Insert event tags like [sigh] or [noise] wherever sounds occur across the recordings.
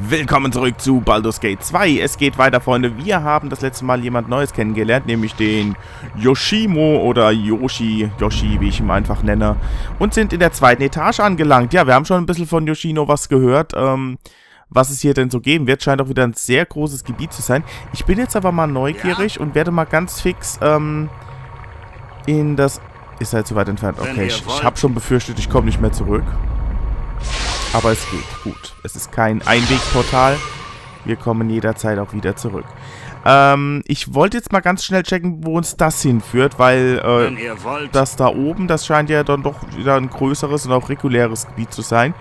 Willkommen zurück zu Baldur's Gate 2. Es geht weiter, Freunde. Wir haben das letzte Mal jemand Neues kennengelernt, nämlich den Yoshimo oder Yoshi, Yoshi, wie ich ihn einfach nenne, und sind in der zweiten Etage angelangt. Ja, wir haben schon ein bisschen von Yoshino was gehört, ähm, was es hier denn so geben wird. Scheint auch wieder ein sehr großes Gebiet zu sein. Ich bin jetzt aber mal neugierig ja. und werde mal ganz fix, ähm, in das... Ist halt zu weit entfernt. Okay, ich, ich habe schon befürchtet, ich komme nicht mehr zurück. Aber es geht. Gut. Es ist kein Einwegportal. Wir kommen jederzeit auch wieder zurück. Ähm, ich wollte jetzt mal ganz schnell checken, wo uns das hinführt, weil äh, das da oben, das scheint ja dann doch wieder ein größeres und auch reguläres Gebiet zu sein,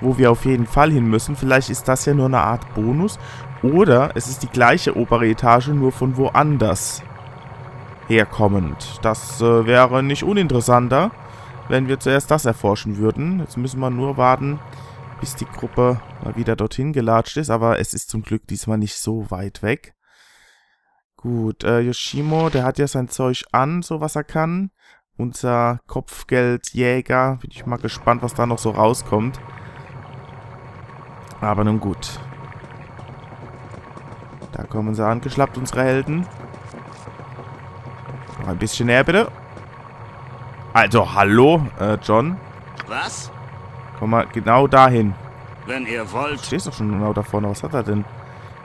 wo wir auf jeden Fall hin müssen. Vielleicht ist das ja nur eine Art Bonus oder es ist die gleiche obere Etage, nur von woanders herkommend. Das äh, wäre nicht uninteressanter, wenn wir zuerst das erforschen würden. Jetzt müssen wir nur warten, bis die Gruppe mal wieder dorthin gelatscht ist. Aber es ist zum Glück diesmal nicht so weit weg. Gut, äh, Yoshimo, der hat ja sein Zeug an, so was er kann. Unser Kopfgeldjäger. Bin ich mal gespannt, was da noch so rauskommt. Aber nun gut. Da kommen sie angeschlappt, unsere Helden. Noch ein bisschen näher, bitte. Also, hallo, äh, John. Was? Komm mal genau dahin. Wenn ihr wollt. Du stehst doch schon genau da vorne. Was hat er denn?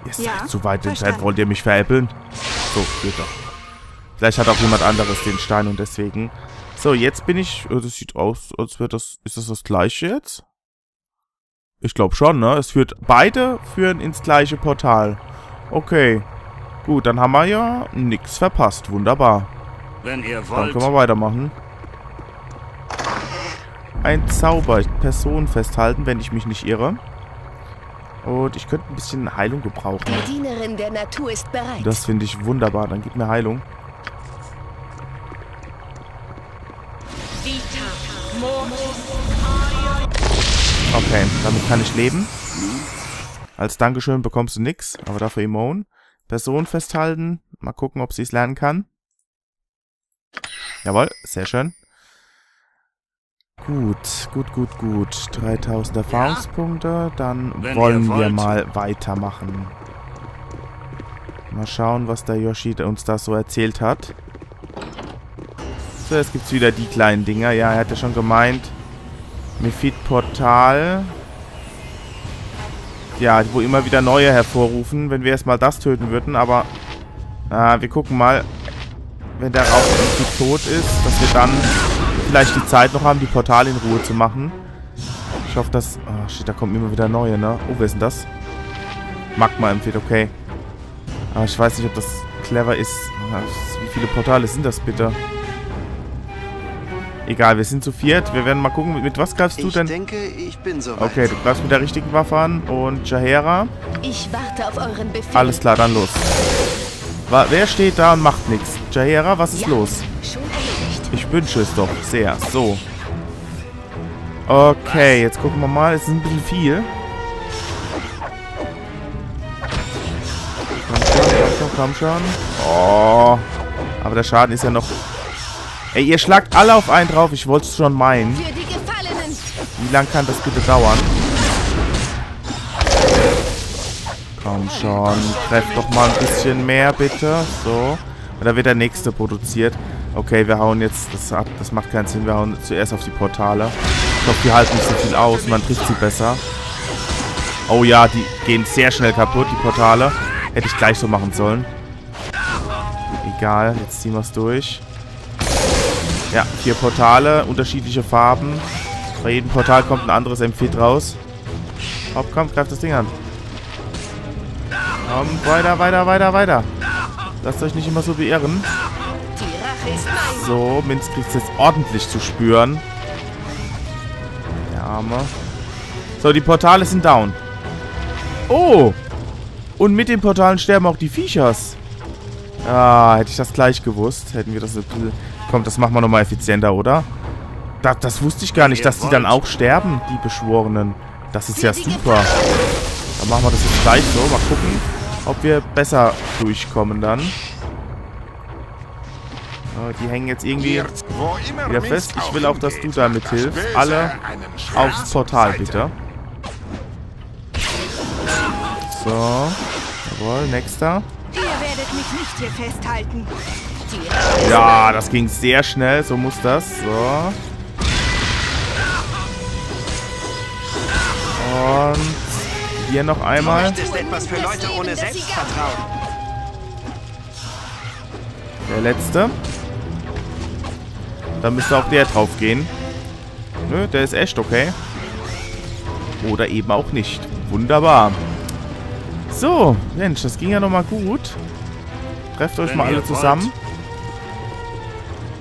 Ihr seid ja, zu weit entfernt. Wollt ihr mich veräppeln? So, geht doch. Vielleicht hat auch jemand anderes den Stein und deswegen. So, jetzt bin ich... Oh, das sieht aus, als wäre das... Ist das das gleiche jetzt? Ich glaube schon, ne? Es führt... Beide führen ins gleiche Portal. Okay. Gut, dann haben wir ja nichts verpasst. Wunderbar. Wenn ihr wollt. Dann können wir weitermachen ein Zauber. Person festhalten, wenn ich mich nicht irre. Und ich könnte ein bisschen Heilung gebrauchen. Die Dienerin der Natur ist bereit. Das finde ich wunderbar. Dann gib mir Heilung. Okay, damit kann ich leben. Als Dankeschön bekommst du nichts, aber dafür Immune. Person festhalten. Mal gucken, ob sie es lernen kann. Jawohl, sehr schön. Gut, gut, gut, gut. 3000 Erfahrungspunkte. Dann Wenn wollen wir mal weitermachen. Mal schauen, was der Yoshi uns da so erzählt hat. So, jetzt gibt es wieder die kleinen Dinger. Ja, er hat ja schon gemeint. Mephit Portal. Ja, wo immer wieder neue hervorrufen, wenn wir erstmal das töten würden. Aber äh, wir gucken mal, wenn der Rauch tot ist, dass wir dann vielleicht die Zeit noch haben, die Portale in Ruhe zu machen. Ich hoffe, dass... Oh, shit, da kommen immer wieder neue, ne? Oh, wer ist denn das? Magma empfiehlt, okay. Aber ich weiß nicht, ob das clever ist. Wie viele Portale sind das bitte? Egal, wir sind zu viert. Wir werden mal gucken, mit was greifst du denn? Ich denke, ich bin soweit. Okay, du greifst mit der richtigen Waffe an. Und Jahera? Ich warte auf euren Befehl. Alles klar, dann los. Wer steht da und macht nichts? Jahera, was ist ja, los? Ich wünsche es doch sehr. So. Okay, jetzt gucken wir mal. Es ist ein bisschen viel. Komm schon, komm schon, komm schon. Oh. Aber der Schaden ist ja noch... Ey, ihr schlagt alle auf einen drauf. Ich wollte es schon meinen. Wie lange kann das bitte dauern? Komm schon. Treff doch mal ein bisschen mehr, bitte. So. Und da wird der nächste produziert. Okay, wir hauen jetzt das ab. Das macht keinen Sinn. Wir hauen zuerst auf die Portale. Ich hoffe, die halten nicht so viel aus. Man trifft sie besser. Oh ja, die gehen sehr schnell kaputt, die Portale. Hätte ich gleich so machen sollen. Egal, jetzt ziehen wir es durch. Ja, vier Portale, unterschiedliche Farben. Bei jedem Portal kommt ein anderes M4 raus. Hopp, komm, greift das Ding an. Komm, weiter, weiter, weiter, weiter. Lasst euch nicht immer so beirren. So, Minz kriegt es jetzt ordentlich zu spüren. Der Arme. So, die Portale sind down. Oh! Und mit den Portalen sterben auch die Viechers. Ah, hätte ich das gleich gewusst. Hätten wir das ein bisschen... Komm, das machen wir nochmal effizienter, oder? Das, das wusste ich gar nicht, dass die dann auch sterben, die Beschworenen. Das ist ja super. Dann machen wir das jetzt gleich so. Mal gucken, ob wir besser durchkommen dann. Oh, die hängen jetzt irgendwie wieder fest. Ich will auch, dass du damit hilfst. Alle aufs Portal, bitte. So. Jawohl, nächster. Ihr werdet mich nicht hier festhalten. Ja, das ging sehr schnell. So muss das. So. Und hier noch einmal. Furcht ist etwas für Leute ohne Selbstvertrauen. Der letzte. Dann müsste auch der drauf gehen. Nö, der ist echt okay. Oder eben auch nicht. Wunderbar. So, Mensch, das ging ja nochmal gut. Trefft euch Wenn mal alle zusammen.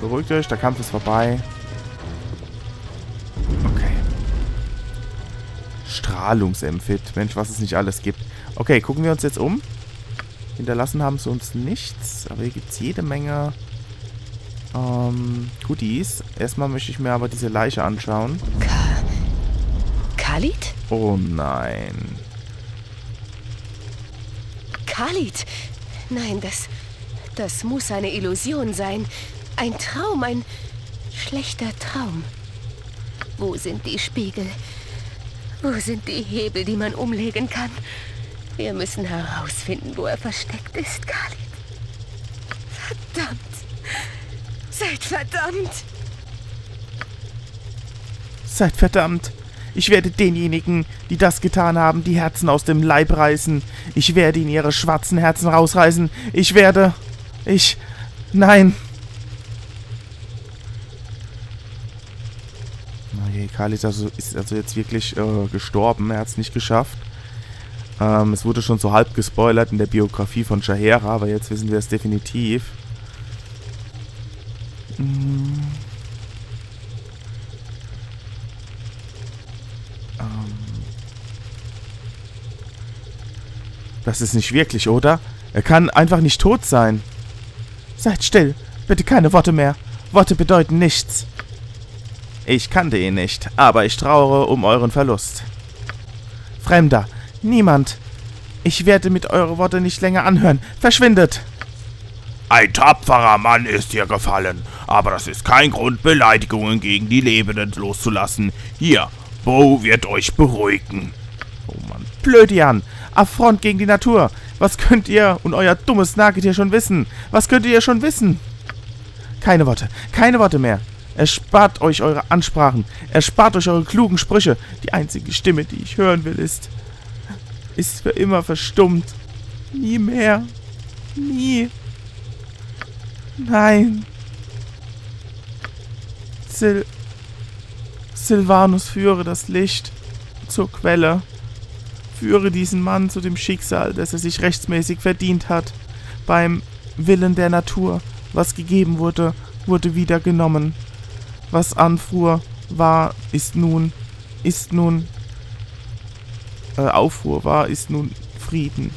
Beruhigt euch, der Kampf ist vorbei. Okay. Strahlungsempfit. Mensch, was es nicht alles gibt. Okay, gucken wir uns jetzt um. Hinterlassen haben sie uns nichts. Aber hier gibt es jede Menge ähm, Goodies. Erstmal möchte ich mir aber diese Leiche anschauen. Ka Khalid? Oh nein. Khalid? Nein, das. Das muss eine Illusion sein. Ein Traum, ein schlechter Traum. Wo sind die Spiegel? Wo sind die Hebel, die man umlegen kann? Wir müssen herausfinden, wo er versteckt ist, Khalid. Verdammt! Seid verdammt! Seid verdammt. Ich werde denjenigen, die das getan haben, die Herzen aus dem Leib reißen. Ich werde ihnen ihre schwarzen Herzen rausreißen. Ich werde... Ich... Nein. Okay, Kali ist also, ist also jetzt wirklich äh, gestorben. Er hat es nicht geschafft. Ähm, es wurde schon so halb gespoilert in der Biografie von Shahera, aber jetzt wissen wir es definitiv. Ähm. Das ist nicht wirklich, oder? Er kann einfach nicht tot sein. Seid still. Bitte keine Worte mehr. Worte bedeuten nichts. Ich kannte ihn nicht, aber ich trauere um euren Verlust. Fremder. Niemand. Ich werde mit eure Worte nicht länger anhören. Verschwindet. Ein tapferer Mann ist hier gefallen, aber das ist kein Grund, Beleidigungen gegen die Lebenden loszulassen. Hier, Bo wird euch beruhigen. Oh Mann. Blödian. Affront gegen die Natur. Was könnt ihr und euer dummes Nagetier schon wissen? Was könnt ihr schon wissen? Keine Worte. Keine Worte mehr. Erspart euch eure Ansprachen. Erspart euch eure klugen Sprüche. Die einzige Stimme, die ich hören will, ist... ist für immer verstummt. Nie mehr. Nie. Nein. Sil... Silvanus führe das Licht zur Quelle. Führe diesen Mann zu dem Schicksal, das er sich rechtsmäßig verdient hat. Beim Willen der Natur. Was gegeben wurde, wurde wieder genommen. Was anfuhr, war, ist nun, ist nun, äh, Aufruhr war, ist nun Frieden.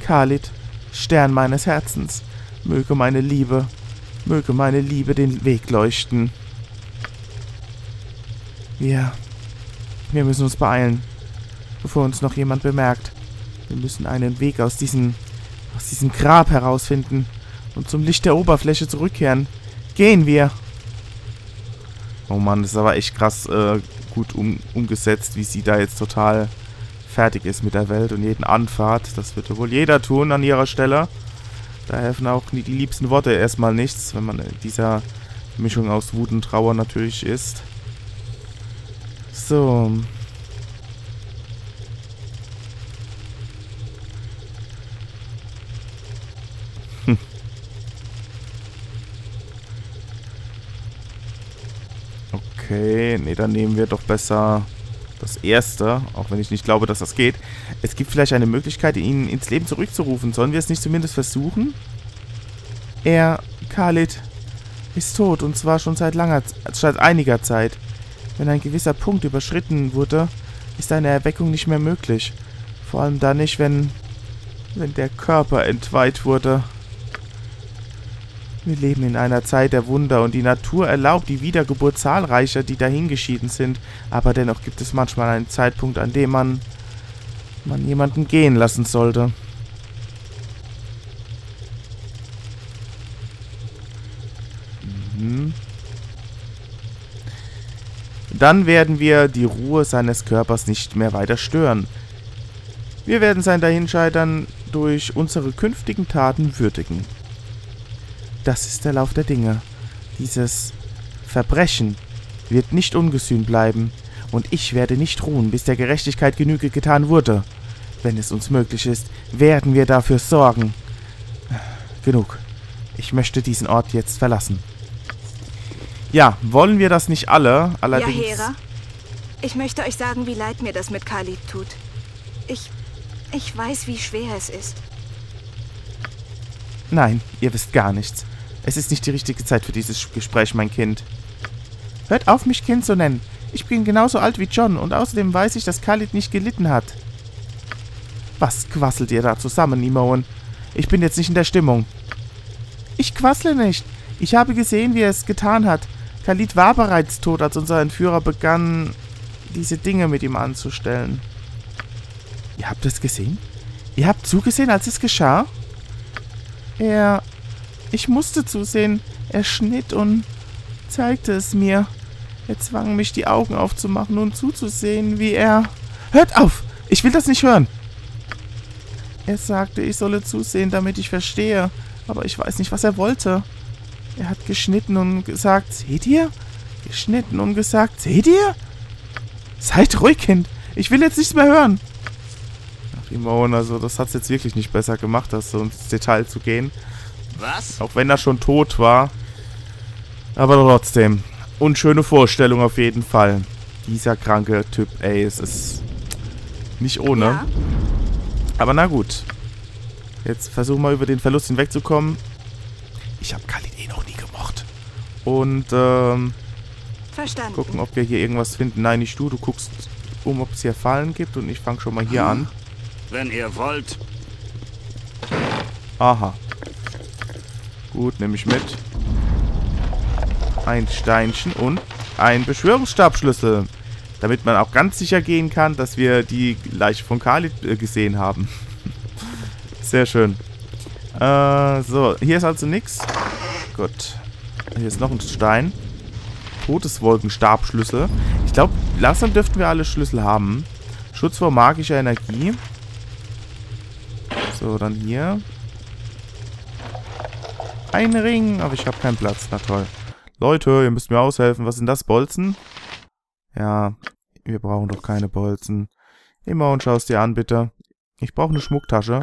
Khalid, Stern meines Herzens, möge meine Liebe, möge meine Liebe den Weg leuchten. Wir, wir müssen uns beeilen, bevor uns noch jemand bemerkt. Wir müssen einen Weg aus diesem, aus diesem Grab herausfinden und zum Licht der Oberfläche zurückkehren. Gehen wir! Oh Mann, das ist aber echt krass äh, gut um, umgesetzt, wie sie da jetzt total fertig ist mit der Welt und jeden Anfahrt. Das wird wohl jeder tun an ihrer Stelle. Da helfen auch die liebsten Worte erstmal nichts, wenn man in dieser Mischung aus Wut und Trauer natürlich ist. So. Hm. [laughs] Okay, nee, dann nehmen wir doch besser das erste, auch wenn ich nicht glaube, dass das geht. Es gibt vielleicht eine Möglichkeit, ihn ins Leben zurückzurufen. Sollen wir es nicht zumindest versuchen? Er, Khalid, ist tot und zwar schon seit langer, seit einiger Zeit. Wenn ein gewisser Punkt überschritten wurde, ist eine Erweckung nicht mehr möglich. Vor allem dann nicht, wenn, wenn der Körper entweiht wurde. Wir leben in einer Zeit der Wunder und die Natur erlaubt die Wiedergeburt zahlreicher, die dahingeschieden sind. Aber dennoch gibt es manchmal einen Zeitpunkt, an dem man, man jemanden gehen lassen sollte. Mhm. Dann werden wir die Ruhe seines Körpers nicht mehr weiter stören. Wir werden sein Dahinscheitern durch unsere künftigen Taten würdigen. Das ist der Lauf der Dinge. Dieses Verbrechen wird nicht ungesühnt bleiben, und ich werde nicht ruhen, bis der Gerechtigkeit Genüge getan wurde. Wenn es uns möglich ist, werden wir dafür sorgen. Genug. Ich möchte diesen Ort jetzt verlassen. Ja, wollen wir das nicht alle? Allerdings. Ja, Hera. Ich möchte euch sagen, wie leid mir das mit Khalid tut. Ich. Ich weiß, wie schwer es ist. Nein, ihr wisst gar nichts. Es ist nicht die richtige Zeit für dieses Gespräch, mein Kind. Hört auf, mich Kind zu nennen. Ich bin genauso alt wie John und außerdem weiß ich, dass Khalid nicht gelitten hat. Was quasselt ihr da zusammen, Imoen? Ich bin jetzt nicht in der Stimmung. Ich quassle nicht. Ich habe gesehen, wie er es getan hat. Khalid war bereits tot, als unser Entführer begann, diese Dinge mit ihm anzustellen. Ihr habt es gesehen? Ihr habt zugesehen, als es geschah? Er... Ich musste zusehen. Er schnitt und zeigte es mir. Er zwang mich, die Augen aufzumachen und zuzusehen, wie er... Hört auf! Ich will das nicht hören! Er sagte, ich solle zusehen, damit ich verstehe. Aber ich weiß nicht, was er wollte. Er hat geschnitten und gesagt, seht ihr? Geschnitten und gesagt, seht ihr? Seid ruhig, Kind. Ich will jetzt nichts mehr hören. Imon, also das hat es jetzt wirklich nicht besser gemacht, das so ins Detail zu gehen. Was? Auch wenn er schon tot war. Aber trotzdem. Unschöne Vorstellung auf jeden Fall. Dieser kranke Typ, ey, es ist nicht ohne. Ja? Aber na gut. Jetzt versuchen wir über den Verlust hinwegzukommen. Ich habe Khalid eh noch nie gemocht. Und ähm, Verstanden. gucken, ob wir hier irgendwas finden. Nein, nicht du. Du guckst um, ob es hier Fallen gibt. Und ich fange schon mal hier an. Wenn ihr wollt. Aha. Gut, nehme ich mit. Ein Steinchen und ein Beschwörungsstabschlüssel. Damit man auch ganz sicher gehen kann, dass wir die Leiche von Khalid äh, gesehen haben. [laughs] Sehr schön. Äh, so, hier ist also nichts. Gut. Hier ist noch ein Stein. Todeswolkenstabschlüssel. Ich glaube, langsam dürften wir alle Schlüssel haben. Schutz vor magischer Energie. So, dann hier. Ein Ring, aber ich habe keinen Platz. Na toll. Leute, ihr müsst mir aushelfen. Was sind das, Bolzen? Ja, wir brauchen doch keine Bolzen. Immer und schau es dir an, bitte. Ich brauche eine Schmucktasche.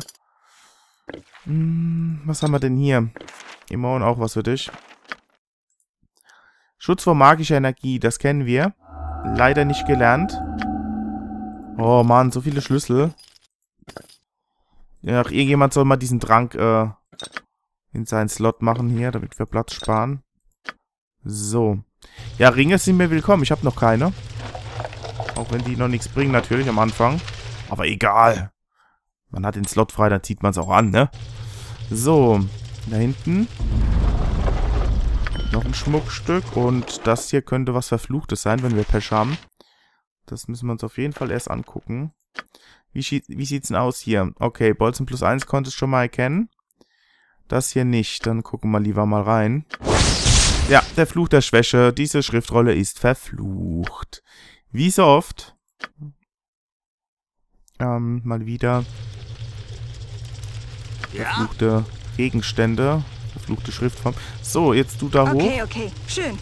Hm, was haben wir denn hier? Immer und auch was für dich. Schutz vor magischer Energie, das kennen wir. Leider nicht gelernt. Oh Mann, so viele Schlüssel. Ja, irgendjemand soll mal diesen Trank äh, in seinen Slot machen hier, damit wir Platz sparen. So. Ja, Ringe sind mir willkommen. Ich habe noch keine. Auch wenn die noch nichts bringen, natürlich am Anfang. Aber egal. Man hat den Slot frei, dann zieht man es auch an, ne? So. Da hinten. Noch ein Schmuckstück. Und das hier könnte was Verfluchtes sein, wenn wir Pech haben. Das müssen wir uns auf jeden Fall erst angucken. Wie, wie sieht's denn aus hier? Okay, Bolzen plus 1 konntest du schon mal erkennen. Das hier nicht. Dann gucken wir lieber mal rein. Ja, der Fluch der Schwäche. Diese Schriftrolle ist verflucht. Wie so oft. Ähm, mal wieder verfluchte Gegenstände. Verfluchte Schriftform. So, jetzt du da hoch. Okay, okay. Schön.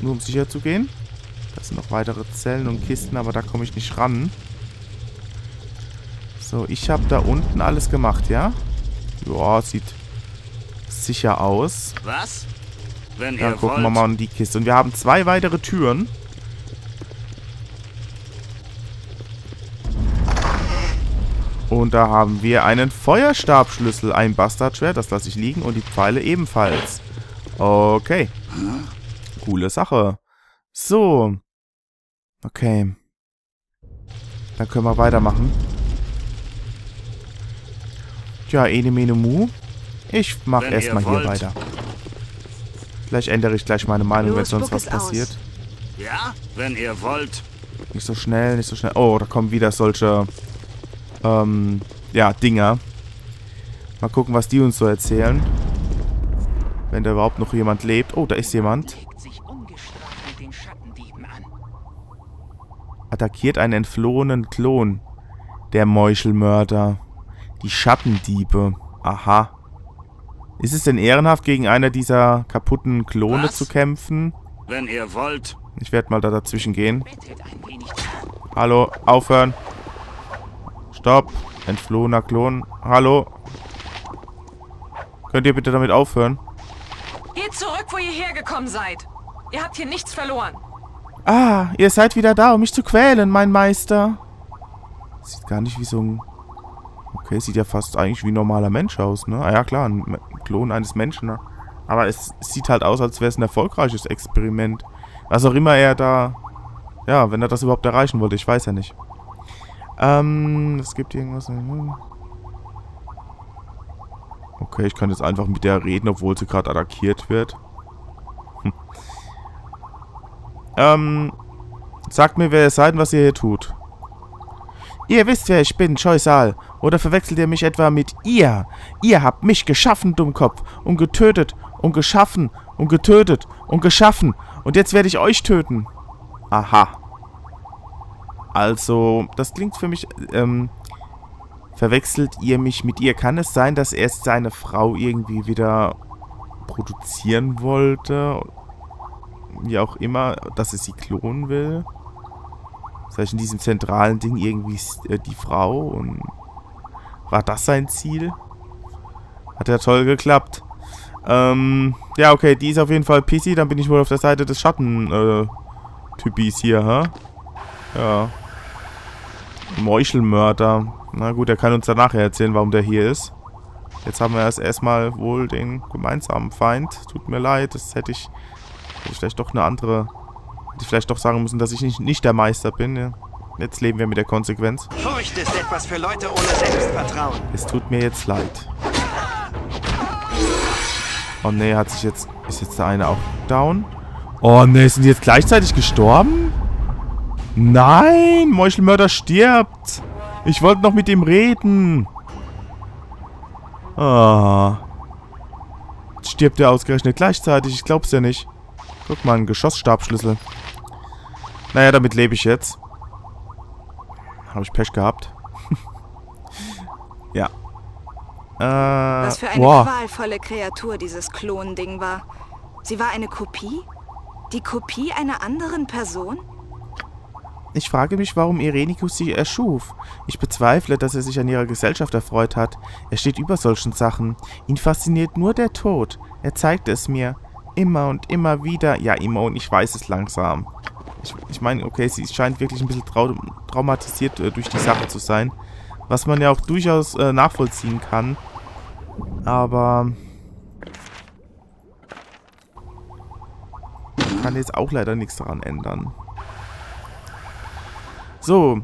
Nur um sicher zu gehen. Das sind noch weitere Zellen und Kisten, aber da komme ich nicht ran. So, ich habe da unten alles gemacht, ja? Ja, sieht sicher aus. Was? Wenn Dann gucken wir wollt. mal in die Kiste. Und wir haben zwei weitere Türen. Und da haben wir einen Feuerstabschlüssel, ein Bastardschwert, das lasse ich liegen, und die Pfeile ebenfalls. Okay. Coole Sache. So. Okay. Dann können wir weitermachen. Tja, ene mene mu. Ich mach erstmal hier weiter. Vielleicht ändere ich gleich meine Meinung, wenn sonst was passiert. Ja? Wenn ihr wollt. Nicht so schnell, nicht so schnell. Oh, da kommen wieder solche, ähm, ja, Dinger. Mal gucken, was die uns so erzählen. Wenn da überhaupt noch jemand lebt. Oh, da ist jemand. Attackiert einen entflohenen Klon. Der Meuchelmörder. Die Schattendiebe. Aha. Ist es denn ehrenhaft, gegen einer dieser kaputten Klone Was? zu kämpfen? Wenn ihr wollt. Ich werde mal da dazwischen gehen. Hallo, aufhören. Stopp. Entflohener Klon. Hallo. Könnt ihr bitte damit aufhören? Geht zurück, wo ihr hergekommen seid. Ihr habt hier nichts verloren. Ah, ihr seid wieder da, um mich zu quälen, mein Meister. Sieht gar nicht wie so ein... Okay, sieht ja fast eigentlich wie ein normaler Mensch aus, ne? Ah ja, klar, ein Klon eines Menschen. Ne? Aber es sieht halt aus, als wäre es ein erfolgreiches Experiment. Was auch immer er da... Ja, wenn er das überhaupt erreichen wollte, ich weiß ja nicht. Ähm, es gibt irgendwas... Okay, ich kann jetzt einfach mit der reden, obwohl sie gerade attackiert wird. Hm. Ähm, sagt mir, wer ihr seid und was ihr hier tut. Ihr wisst, wer ich bin, Scheusal. Oder verwechselt ihr mich etwa mit ihr? Ihr habt mich geschaffen, Dummkopf. Und getötet. Und geschaffen. Und getötet. Und geschaffen. Und jetzt werde ich euch töten. Aha. Also, das klingt für mich, ähm, verwechselt ihr mich mit ihr? Kann es sein, dass er seine Frau irgendwie wieder produzieren wollte? Wie auch immer, dass er sie klonen will? In diesem zentralen Ding irgendwie äh, die Frau und war das sein Ziel? Hat ja toll geklappt. Ähm, ja, okay, die ist auf jeden Fall pissy. Dann bin ich wohl auf der Seite des Schatten-Typis hier, hä? Ja. Meuchelmörder. Na gut, er kann uns dann nachher erzählen, warum der hier ist. Jetzt haben wir erst erstmal wohl den gemeinsamen Feind. Tut mir leid, das hätte ich, hätte ich vielleicht doch eine andere... Hätte ich vielleicht doch sagen müssen, dass ich nicht, nicht der Meister bin. Ja. Jetzt leben wir mit der Konsequenz. Furcht ist etwas für Leute ohne Selbstvertrauen. Es tut mir jetzt leid. Oh ne, hat sich jetzt... Ist jetzt der eine auch down? Oh ne, sind die jetzt gleichzeitig gestorben? Nein, Meuchelmörder stirbt. Ich wollte noch mit ihm reden. Ah. Jetzt stirbt er ausgerechnet gleichzeitig. Ich glaub's ja nicht. Guck mal, ein Geschossstabschlüssel. Naja, damit lebe ich jetzt. Habe ich Pech gehabt. [laughs] ja. Äh, Was für eine boah. qualvolle Kreatur dieses Klonding war. Sie war eine Kopie? Die Kopie einer anderen Person? Ich frage mich, warum Irenikus sie erschuf. Ich bezweifle, dass er sich an ihrer Gesellschaft erfreut hat. Er steht über solchen Sachen. Ihn fasziniert nur der Tod. Er zeigt es mir. Immer und immer wieder. Ja, Imon, ich weiß es langsam. Ich, ich meine, okay, sie scheint wirklich ein bisschen trau traumatisiert äh, durch die Sache zu sein. Was man ja auch durchaus äh, nachvollziehen kann. Aber... Kann jetzt auch leider nichts daran ändern. So.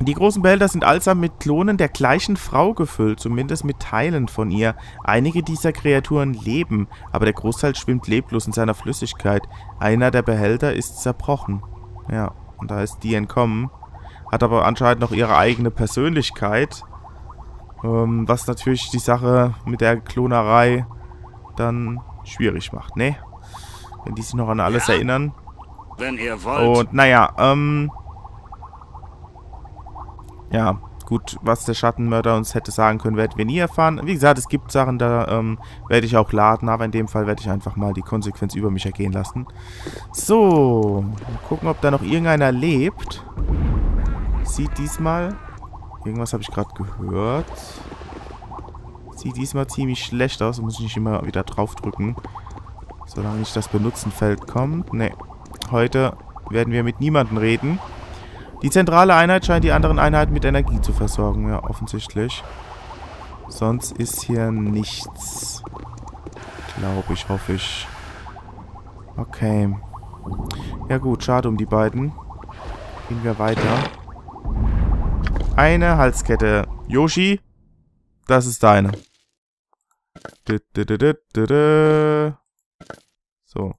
Die großen Behälter sind allsam mit Klonen der gleichen Frau gefüllt, zumindest mit Teilen von ihr. Einige dieser Kreaturen leben, aber der Großteil schwimmt leblos in seiner Flüssigkeit. Einer der Behälter ist zerbrochen. Ja, und da ist die entkommen. Hat aber anscheinend noch ihre eigene Persönlichkeit. Ähm, was natürlich die Sache mit der Klonerei dann schwierig macht, ne? Wenn die sich noch an alles Ja. erinnern. Wenn ihr wollt. Und naja, ähm. Ja, gut, was der Schattenmörder uns hätte sagen können, werden wir nie erfahren. Wie gesagt, es gibt Sachen, da ähm, werde ich auch laden, aber in dem Fall werde ich einfach mal die Konsequenz über mich ergehen lassen. So, mal gucken, ob da noch irgendeiner lebt. Sieht diesmal... Irgendwas habe ich gerade gehört. Sieht diesmal ziemlich schlecht aus, muss ich nicht immer wieder draufdrücken. Solange nicht das Benutzenfeld kommt. Ne, heute werden wir mit niemandem reden. Die zentrale Einheit scheint die anderen Einheiten mit Energie zu versorgen, ja, offensichtlich. Sonst ist hier nichts. Glaube ich, hoffe ich. Okay. Ja gut, schade um die beiden. Gehen wir weiter. Eine Halskette. Yoshi, das ist deine. So.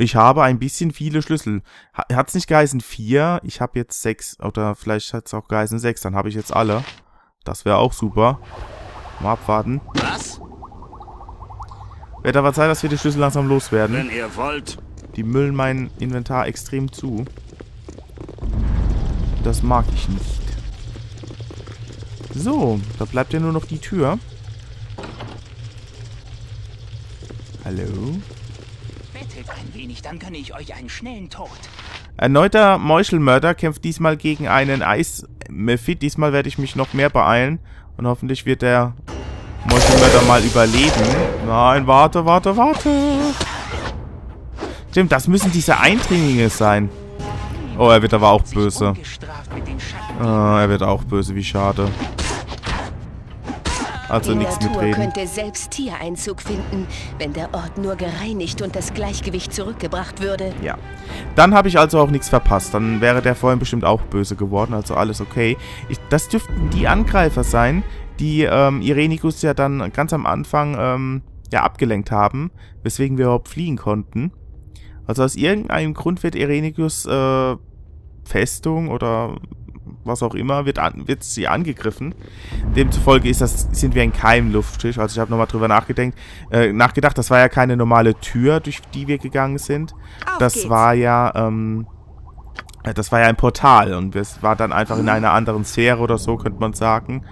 Ich habe ein bisschen viele Schlüssel. Hat es nicht geheißen vier? Ich habe jetzt sechs. Oder vielleicht hat es auch geheißen sechs. Dann habe ich jetzt alle. Das wäre auch super. Mal abwarten. Was? Wird aber Zeit, dass wir die Schlüssel langsam loswerden. Wenn ihr wollt. Die müllen mein Inventar extrem zu. Das mag ich nicht. So, da bleibt ja nur noch die Tür. Hallo? Bettet ein wenig, dann gönne ich euch einen schnellen Tod. Erneuter Meuchelmörder kämpft diesmal gegen einen Eismephit. Diesmal werde ich mich noch mehr beeilen. Und hoffentlich wird der Meuchelmörder mal überleben. Nein, warte, warte, warte. Stimmt, das müssen diese Eindringlinge sein. Oh, er wird aber auch böse. Ah, er wird auch böse, wie schade. Also Die nichts Natur mitreden. könnte selbst hier Einzug finden, wenn der Ort nur gereinigt und das Gleichgewicht zurückgebracht würde. Ja. Dann habe ich also auch nichts verpasst. Dann wäre der vorhin bestimmt auch böse geworden. Also alles okay. Ich, das dürften die Angreifer sein, die ähm, Irenikus ja dann ganz am Anfang ähm, ja, abgelenkt haben. Weswegen wir überhaupt fliehen konnten. Also aus irgendeinem Grund wird Irenikus äh, Festung oder was auch immer, wird, an, wird sie angegriffen. Demzufolge ist das, sind wir in keinem Luftschiff. Also ich habe nochmal drüber nachgedacht, äh, nachgedacht, das war ja keine normale Tür, durch die wir gegangen sind. Auf das geht's. war ja, ähm, äh, das war ja ein Portal und es war dann einfach in einer anderen Sphäre oder so, könnte man sagen,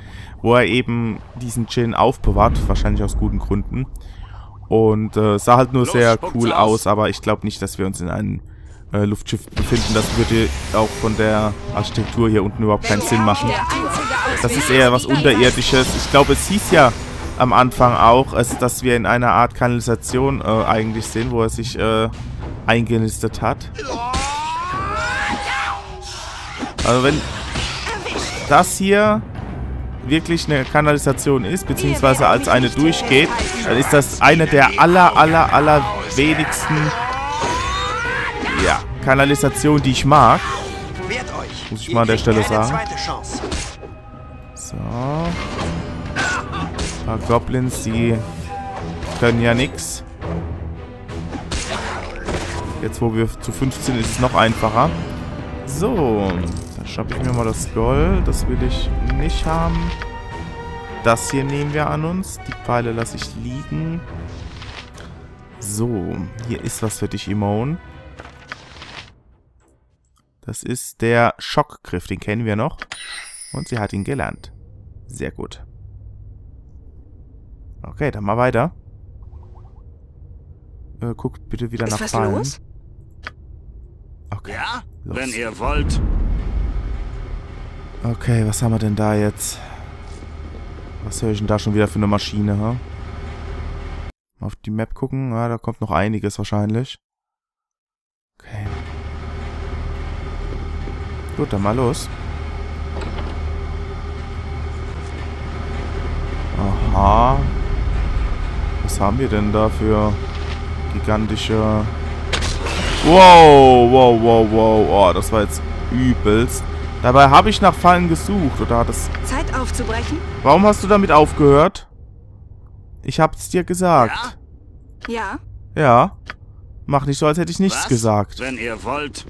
wo er eben diesen Djinn aufbewahrt, wahrscheinlich aus guten Gründen. Und äh, sah halt nur Los, sehr cool aus. aus, aber ich glaube nicht, dass wir uns in einem äh, Luftschiff befinden. Das würde auch von der Architektur hier unten überhaupt keinen Sinn machen. Das ist eher was Unterirdisches. Ich glaube, es hieß ja am Anfang auch, es, dass wir in einer Art Kanalisation äh, eigentlich sind, wo er sich äh, eingenistet hat. Also wenn das hier wirklich eine Kanalisation ist, beziehungsweise als eine durchgeht, dann ist das eine der aller, aller, aller wenigsten ja, Kanalisationen, die ich mag. Muss ich mal an der Stelle sagen. So. Ein paar Goblins, die können ja nix. Jetzt, wo wir zu 15 ist es noch einfacher. So, dann schnappe ich mir mal das Gold. Das will ich nicht haben. Das hier nehmen wir an uns. Die Pfeile lasse ich liegen. So, hier ist was für dich, Imone. Das ist der Schockgriff, den kennen wir noch. Und sie hat ihn gelernt. Sehr gut. Okay, dann mal weiter. Äh, guckt bitte wieder Ist nach was Fallen. los? Okay. Ja? Los. Wenn ihr wollt. Okay, was haben wir denn da jetzt? Was höre ich denn da schon wieder für eine Maschine, ha? Mal auf die Map gucken. Ja, da kommt noch einiges wahrscheinlich. Okay. Gut, dann mal los. Aha. Was haben wir denn da für gigantische... Wow, wow, wow, wow. Oh, das war jetzt übelst. Dabei habe ich nach Fallen gesucht. Oder hat das... Zeit aufzubrechen? Warum hast du damit aufgehört? Ich hab's dir gesagt. Ja. Ja. Mach nicht so, als hätte ich nichts Was? gesagt. Wenn ihr wollt.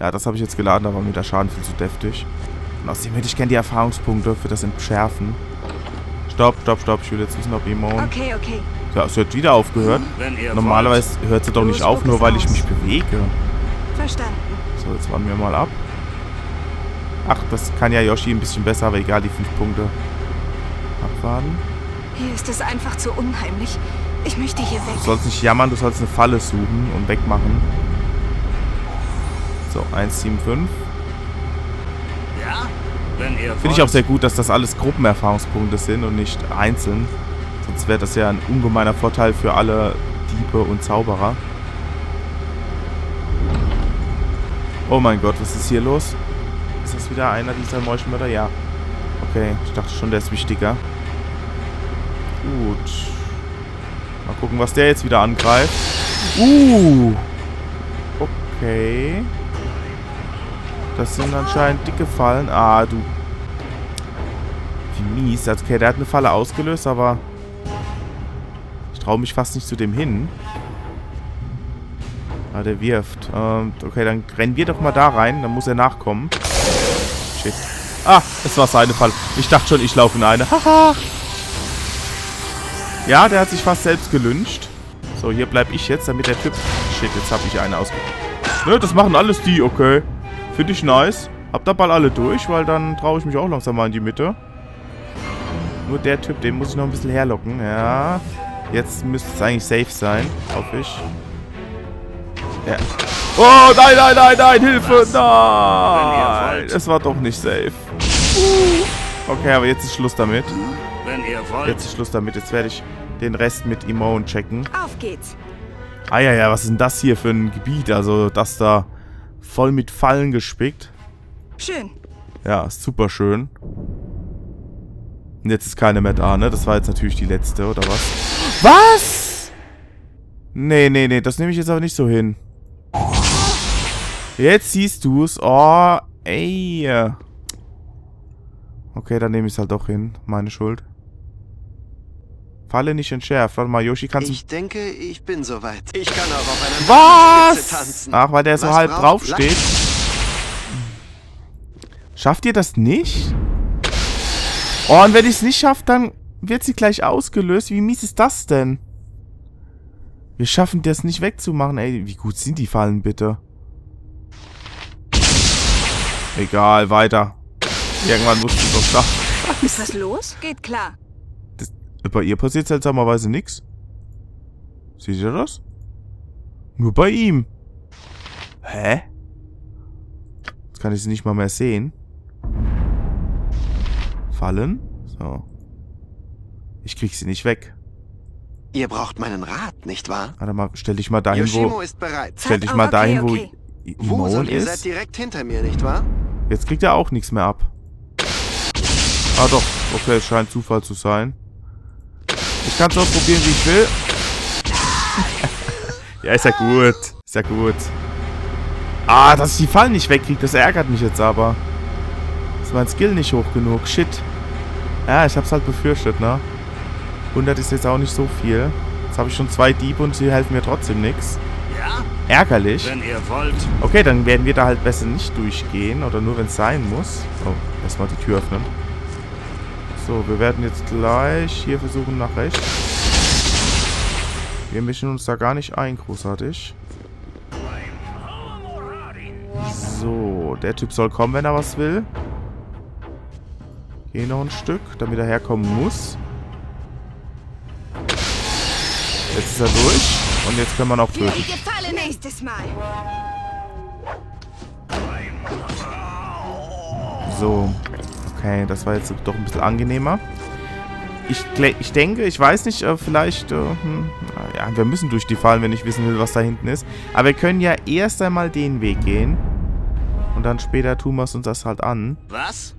Ja, das habe ich jetzt geladen, da war mir der Schaden viel zu deftig. Und außerdem hätte ich gern die Erfahrungspunkte für das Entschärfen. Stopp, stopp, stopp. Ich will jetzt wissen, ob Imon... Okay, okay. Ja, es hat wieder aufgehört. Normalerweise hört sie doch nicht auf, nur weil ich mich bewege. Verstanden. So, jetzt warten wir mal ab. Ach, das kann ja Yoshi ein bisschen besser, aber egal, die fünf Punkte. Abwarten. Hier ist es einfach zu unheimlich. Ich möchte hier Du weg. sollst nicht jammern, du sollst eine Falle suchen und wegmachen. So, 175. wollt. Ja? Wenn ihr. Finde ich auch sehr gut, dass das alles Gruppenerfahrungspunkte sind und nicht einzeln. Sonst wäre das ja ein ungemeiner Vorteil für alle Diebe und Zauberer. Oh mein Gott, was ist hier los? Ist das wieder einer dieser Meuchelmörder? Ja. Okay, ich dachte schon, der ist wichtiger. Gut. Mal gucken, was der jetzt wieder angreift. Uh. Okay. Das sind anscheinend dicke Fallen. Ah, du. Wie mies. Okay, der hat eine Falle ausgelöst, aber... Ich traue mich fast nicht zu dem hin. Ah, der wirft. Ähm, okay, dann rennen wir doch mal da rein. Dann muss er nachkommen. Shit. Ah, es war seine Falle. Ich dachte schon, ich laufe in eine. Haha. ja, der hat sich fast selbst gelünscht. So, hier bleib ich jetzt, damit der Typ... Shit, jetzt habe ich eine ausge... Ne, das machen alles die, okay. Finde ich nice. Habt da bald alle durch, weil dann traue ich mich auch langsam mal in die Mitte. Nur der Typ, den muss ich noch ein bisschen herlocken. Ja. Jetzt müsste es eigentlich safe sein, hoffe ich. Ja. Oh, nein, nein, nein, nein, Hilfe, nein. Es war doch nicht safe. Okay, aber jetzt ist Schluss damit. Wenn ihr wollt. Jetzt ist Schluss damit. Jetzt werde ich den Rest mit Imone checken. Auf geht's. Ah ja, ja, was ist denn das hier für ein Gebiet? Also, das da voll mit Fallen gespickt. Schön. Ja, ist super schön. Und jetzt ist keine mehr da, ne? Das war jetzt natürlich die letzte, oder was? Was? Nee, nee, nee, das nehme ich jetzt aber nicht so hin. Jetzt siehst du es. Oh, ey. Okay, dann nehme ich es halt doch hin. Meine Schuld. Falle nicht entschärft. Warte mal, Yoshi, kannst du... Ich denke, ich bin soweit. Ich kann auch auf einer Was? tanzen. Ach, weil der so Was halb braucht- drauf steht. Schafft ihr das nicht? Oh, und wenn ich es nicht schaffe, dann wird sie gleich ausgelöst. Wie mies ist das denn? Wir schaffen das nicht wegzumachen. Ey, wie gut sind die Fallen bitte? Egal, weiter. Irgendwann musst du es doch schaffen. Ist was los? Geht klar. Bei ihr passiert seltsamerweise nichts. Seht ihr das? Nur bei ihm. Hä? Jetzt kann ich sie nicht mal mehr sehen. Fallen? So. Ich krieg sie nicht weg. Ihr braucht meinen Rat, nicht wahr? Warte mal, stell dich mal dahin, Yoshimo wo... ist bereit. Stell dich mal okay, dahin, okay. wo Wo soll ihr seid ist. direkt hinter mir, nicht wahr? Jetzt kriegt er auch nichts mehr ab. Ah doch, okay, es scheint Zufall zu sein. Ich kann es auch probieren, wie ich will. [laughs] ja, ist ja gut. Ist ja gut. Ah, dass ich die Fallen nicht wegkriege, das ärgert mich jetzt aber. Ist mein Skill nicht hoch genug. Shit. Ja, ich hab's halt befürchtet, ne? 100 ist jetzt auch nicht so viel. Jetzt habe ich schon zwei Diebe und sie helfen mir trotzdem nichts. Ja? Ärgerlich. Wenn ihr wollt. Okay, dann werden wir da halt besser nicht durchgehen. Oder nur, wenn es sein muss. Oh, erstmal die Tür öffnen. So, wir werden jetzt gleich hier versuchen nach rechts. Wir mischen uns da gar nicht ein, großartig. So, der Typ soll kommen, wenn er was will. Geh noch ein Stück, damit er herkommen muss. Jetzt ist er durch. Und jetzt können wir Für töten. So. Okay, das war jetzt doch ein bisschen angenehmer. Ich, ich denke, ich weiß nicht, äh, vielleicht, äh, hm, ja, wir müssen durch die Fallen, wenn ich wissen will, was da hinten ist. Aber wir können ja erst einmal den Weg gehen. Und dann später tun wir es uns das halt an. Was?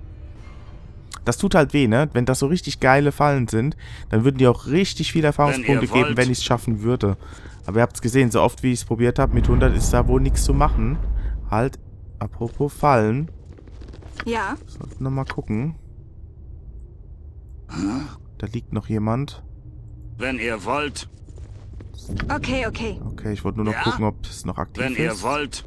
Das tut halt weh, ne? Wenn das so richtig geile Fallen sind, dann würden die auch richtig viele Erfahrungspunkte Wenn geben, wenn ich es schaffen würde. Aber ihr habt es gesehen, so oft wie ich es probiert habe, mit 100 ist da wohl nichts zu machen. Halt, apropos Fallen. Ja, Sollten wir mal gucken. Da liegt noch jemand. Wenn ihr wollt. okay, okay. Okay, ich wollte nur noch Ja? gucken, ob es noch aktiv Wenn ist. ihr wollt.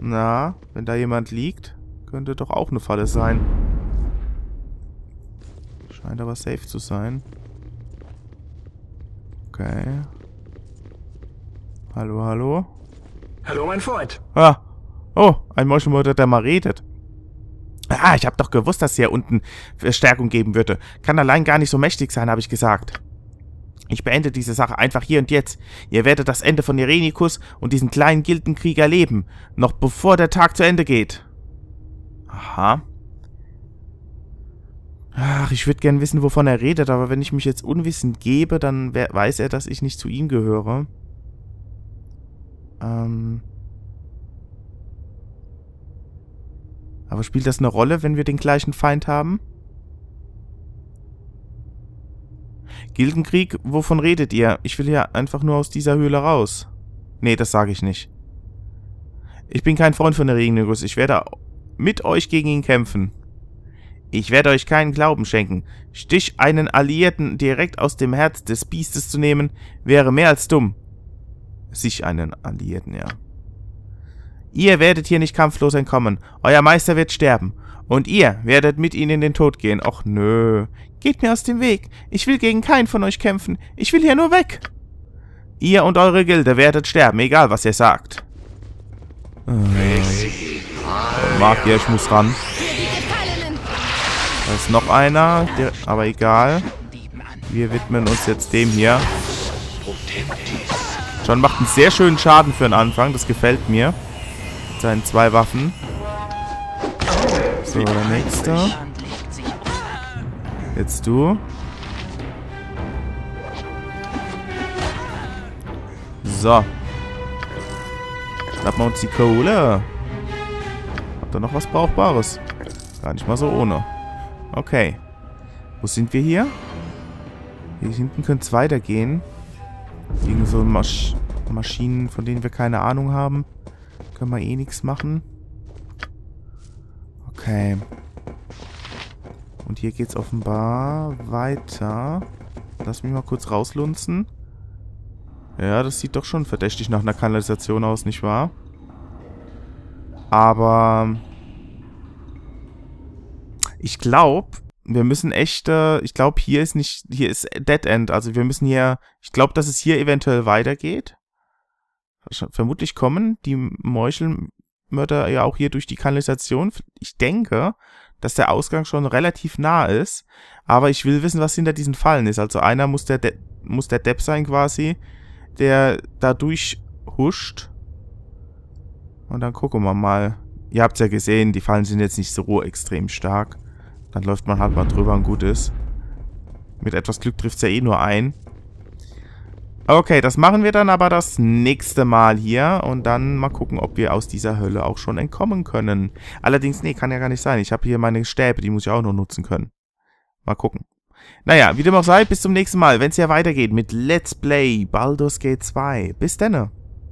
Na, wenn da jemand liegt, könnte doch auch eine Falle sein. Scheint aber safe zu sein. Okay. Hallo, hallo. Hallo, mein Freund. Ah. Oh, ein Moschenmotor, der mal redet. Ah, ich habe doch gewusst, dass hier unten Verstärkung geben würde. Kann allein gar nicht so mächtig sein, habe ich gesagt. Ich beende diese Sache einfach hier und jetzt. Ihr werdet das Ende von Irenikus und diesen kleinen Gildenkrieg erleben. Noch bevor der Tag zu Ende geht. Aha. Ach, ich würde gern wissen, wovon er redet, aber wenn ich mich jetzt unwissend gebe, dann weiß er, dass ich nicht zu ihm gehöre. Ähm... Aber spielt das eine Rolle, wenn wir den gleichen Feind haben? Gildenkrieg, wovon redet ihr? Ich will ja einfach nur aus dieser Höhle raus. Nee, das sage ich nicht. Ich bin kein Freund von der Regennegus. Ich werde mit euch gegen ihn kämpfen. Ich werde euch keinen Glauben schenken. Stich einen Alliierten direkt aus dem Herz des Biestes zu nehmen, wäre mehr als dumm. Sich einen Alliierten, ja. Ihr werdet hier nicht kampflos entkommen. Euer Meister wird sterben. Und ihr werdet mit ihnen in den Tod gehen. Och nö. Geht mir aus dem Weg. Ich will gegen keinen von euch kämpfen. Ich will hier nur weg. Ihr und eure Gilde werdet sterben, egal was ihr sagt. Äh, Magier, ich muss ran. Da ist noch einer, der, aber egal. Wir widmen uns jetzt dem hier. John macht einen sehr schönen Schaden für den Anfang. Das gefällt mir. Seinen zwei Waffen. So, der nächste. Jetzt du. So. Schnappen wir uns die Kohle. Habt ihr noch was Brauchbares? Gar nicht mal so ohne. Okay. Wo sind wir hier? Hier hinten könnte es weitergehen. Gegen so Masch Maschinen, von denen wir keine Ahnung haben. Können wir eh nichts machen. Okay. Und hier geht's offenbar weiter. Lass mich mal kurz rauslunzen. Ja, das sieht doch schon verdächtig nach einer Kanalisation aus, nicht wahr? Aber... Ich glaube, wir müssen echt, äh, ich glaube, hier ist nicht, hier ist Dead End. Also wir müssen hier, ich glaube, dass es hier eventuell weitergeht. Vermutlich kommen die Meuchelmörder ja auch hier durch die Kanalisation. Ich denke, dass der Ausgang schon relativ nah ist. Aber ich will wissen, was hinter diesen Fallen ist. Also einer muss der, De muss der Depp sein quasi, der da durchhuscht. Und dann gucken wir mal. Ihr habt ja gesehen, die Fallen sind jetzt nicht so extrem stark. Dann läuft man halt mal drüber und gut ist. Mit etwas Glück trifft es ja eh nur ein. Okay, das machen wir dann aber das nächste Mal hier. Und dann mal gucken, ob wir aus dieser Hölle auch schon entkommen können. Allerdings, nee, kann ja gar nicht sein. Ich habe hier meine Stäbe, die muss ich auch noch nutzen können. Mal gucken. Naja, wie dem auch sei, bis zum nächsten Mal, wenn es ja weitergeht mit Let's Play Baldur's Gate 2. Bis denne.